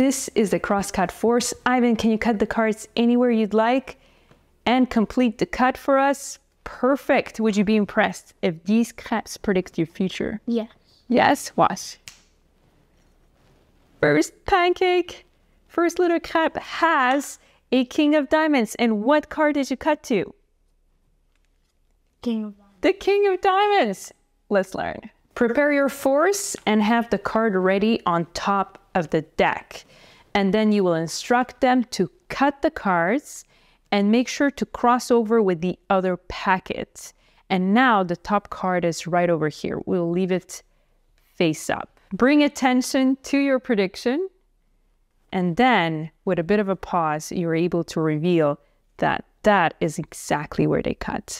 This is the crosscut force. Ivan, can you cut the cards anywhere you'd like and complete the cut for us? Perfect. Would you be impressed if these crepes predict your future? Yes. Yes, watch. First pancake, first little crepe has a king of diamonds. And what card did you cut to? King of diamonds. The king of diamonds. Let's learn. Prepare your force and have the card ready on top of the deck. And then you will instruct them to cut the cards and make sure to cross over with the other packet. And now the top card is right over here. We'll leave it face up. Bring attention to your prediction. And then, with a bit of a pause, you're able to reveal that that is exactly where they cut.